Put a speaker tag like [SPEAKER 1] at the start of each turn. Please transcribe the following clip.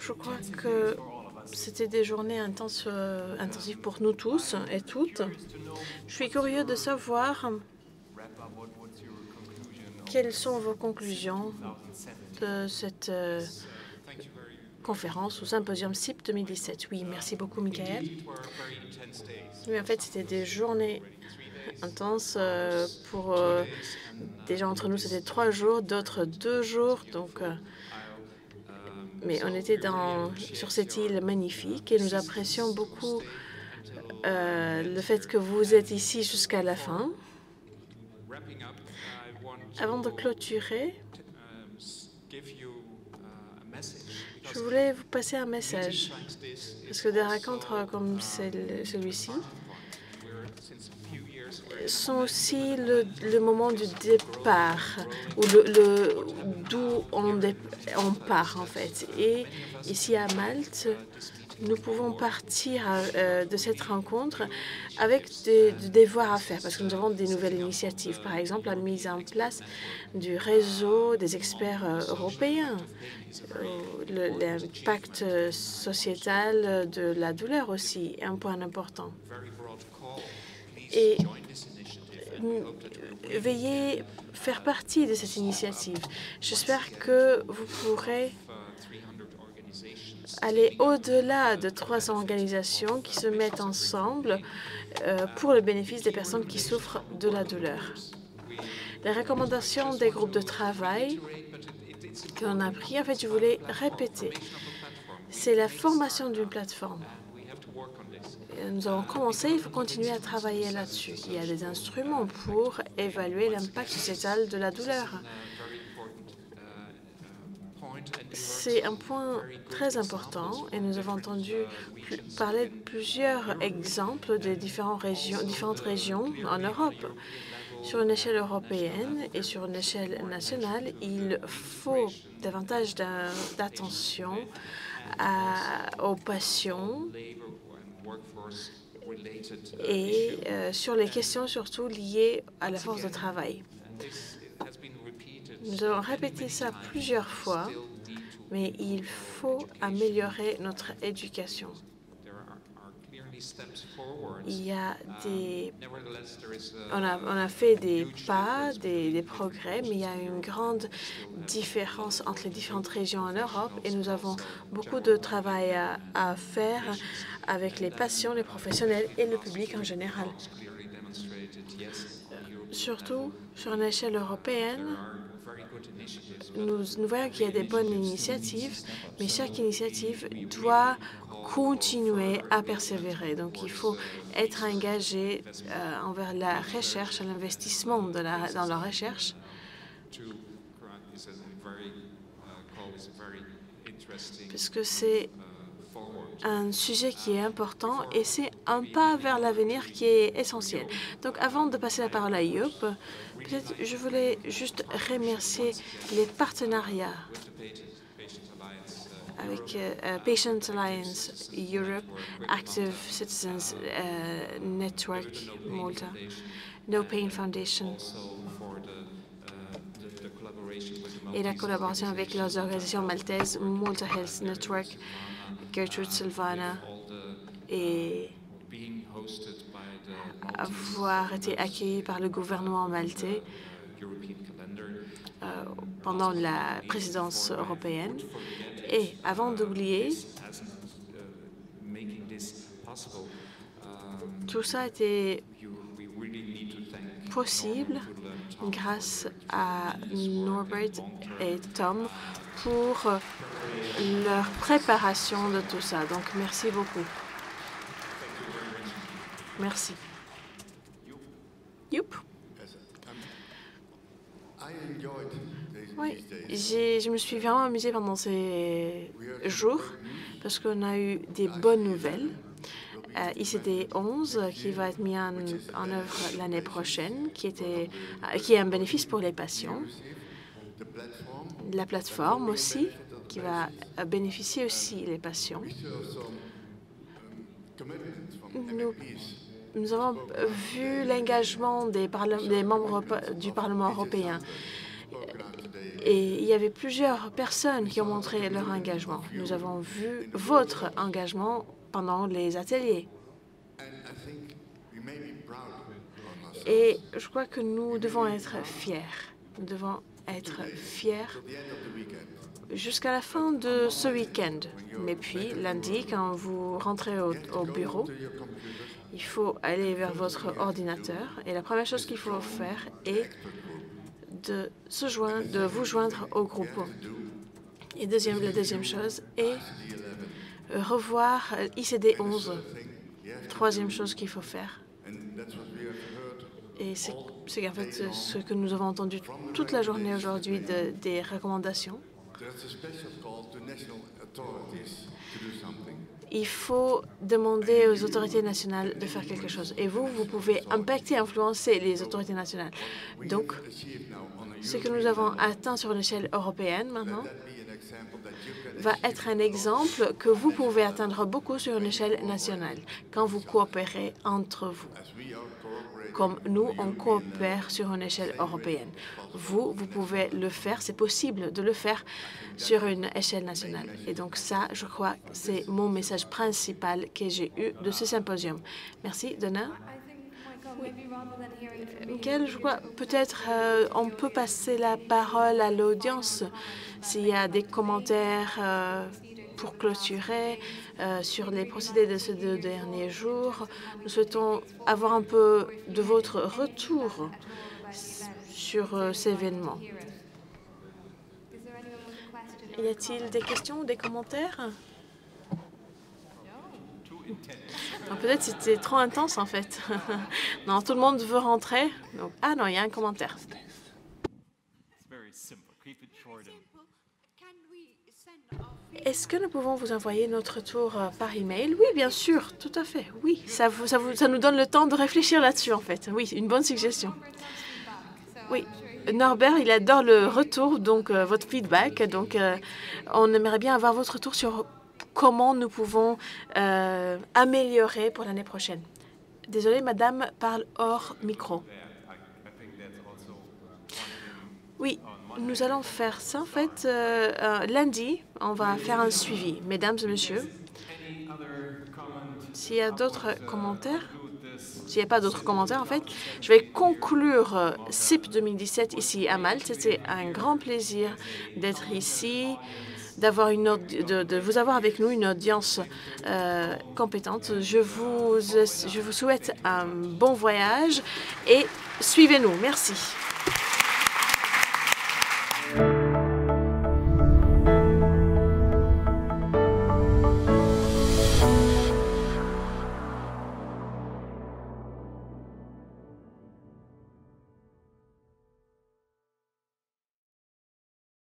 [SPEAKER 1] Je crois que c'était des journées intenses, euh, intensives pour nous tous et toutes. Je suis curieux de savoir quelles sont vos conclusions de cette euh, conférence ou symposium CIP 2017. Oui, merci beaucoup, Michael. Oui, en fait, c'était des journées intenses. euh, pour euh, des gens entre nous, c'était trois jours, d'autres deux jours. Donc, euh, mais on était dans, sur cette île magnifique et nous apprécions beaucoup le fait que vous êtes ici jusqu'à la fin. Avant de clôturer, je voulais vous passer un message. Parce que des rencontres comme celui-ci sont aussi le, moment du départ, ou le, d'où on, part en fait. Et ici à Malte, nous pouvons partir euh, de cette rencontre avec des, des devoirs à faire, parce que nous avons des nouvelles initiatives. Par exemple, la mise en place du réseau des experts euh, européens, euh, l'impact sociétal de la douleur aussi, un point important. Et veuillez faire partie de cette initiative. J'espère que vous pourrez aller au-delà de 300 organisations qui se mettent ensemble euh, pour le bénéfice des personnes qui souffrent de la douleur. Les recommandations des groupes de travail qu'on a pris, en fait, je voulais répéter. C'est la formation d'une plateforme. Et Nous avons commencé, il faut continuer à travailler là-dessus. Il y a des instruments pour évaluer l'impact sociétal de la douleur. C'est un point très important et nous avons entendu parler de plusieurs exemples de différentes régions, différentes régions en Europe. Sur une échelle européenne et sur une échelle nationale, il faut davantage d'attention aux patients et euh, sur les questions surtout liées à la force de travail. Nous avons répété ça plusieurs fois, mais il faut améliorer notre éducation. Il y a des... On a, on a fait des pas, des, des progrès, mais il y a une grande différence entre les différentes régions en Europe et nous avons beaucoup de travail à, à faire avec les patients, les professionnels et le public en général. Surtout sur une échelle européenne, nous, voyons qu'il y a des bonnes initiatives, mais chaque initiative doit continuer à persévérer. Donc, il faut être engagé euh, envers la recherche, l'investissement dans la recherche. Puisque c'est un sujet qui est important et c'est un pas vers l'avenir qui est essentiel. Donc, avant de passer la parole à Youp, peut-être je voulais juste remercier les partenariats avec euh, euh, Patient Alliance Europe, Active Citizens euh, Network Malta, No Pain Foundation et la collaboration avec les organisations maltaises Malta Health Network, Gertrude Silvana et avoir été accueilli par le gouvernement maltais euh, pendant la présidence européenne. Et avant d'oublier, tout ça a été possible grâce à Norbert et Tom pour euh, leur préparation de tout ça. Donc, merci beaucoup. Merci. Youp. Oui, je me suis vraiment amusée pendant ces jours parce qu'on a eu des bonnes nouvelles. Euh, ICD 11 qui va être mis en, œuvre l'année prochaine, qui, était, euh, qui est un bénéfice pour les patients. La plateforme aussi, qui va euh, bénéficier aussi les patients. Nous, nous avons vu l'engagement des, des membres du Parlement européen. Et il y avait plusieurs personnes qui ont montré leur engagement. Nous avons vu votre engagement pendant les ateliers. Et je crois que nous devons être fiers. Nous devons être fiers jusqu'à la fin de ce week-end. Mais puis, lundi, quand vous rentrez au, au, bureau, il faut aller vers votre ordinateur. Et la première chose qu'il faut faire est de, se joindre, de vous joindre au groupe. Et deuxième, la deuxième chose est revoir ICD 11. Troisième chose qu'il faut faire. Et c'est en fait ce que nous avons entendu toute la journée aujourd'hui de, des recommandations. Il faut demander aux autorités nationales de faire quelque chose. Et vous, vous pouvez impacter, influencer les autorités nationales. Donc, ce que nous avons atteint sur une échelle européenne maintenant va être un exemple que vous pouvez atteindre beaucoup sur une échelle nationale quand vous coopérez entre vous comme nous, on coopère sur une échelle européenne. Vous, vous pouvez le faire, c'est possible de le faire sur une échelle nationale. Et donc ça, je crois, c'est mon message principal que j'ai eu de ce symposium. Merci, Donna. Michael, je crois peut-être euh, on peut passer la parole à l'audience s'il y a des commentaires euh, pour clôturer euh, sur les procédés de ces deux derniers jours. Nous souhaitons avoir un peu de votre retour sur ces événements. Y a-t-il des questions, des commentaires? Peut-être c'était trop intense en fait. non, tout le monde veut rentrer. Ah non, il y a un commentaire. Est-ce que nous pouvons vous envoyer notre tour euh, par email? Oui, bien sûr, tout à fait. Oui, ça, vous, ça, vous, ça nous donne le temps de réfléchir là-dessus, en fait. Oui, une bonne suggestion. Oui, Norbert, il adore le retour, donc euh, votre feedback. Donc, euh, on aimerait bien avoir votre retour sur comment nous pouvons euh, améliorer pour l'année prochaine. Désolée, madame parle hors micro. Oui, nous allons faire ça. En fait, euh, euh, lundi, on va faire un suivi. Mesdames et messieurs, s'il y d'autres commentaires, s'il n'y a pas d'autres commentaires, en fait, je vais conclure CIP 2017 ici à Malte. C'était un grand plaisir d'être ici, d'avoir une de, vous avoir avec nous une audience euh, compétente. Je vous, je vous souhaite un bon voyage et suivez-nous. Merci.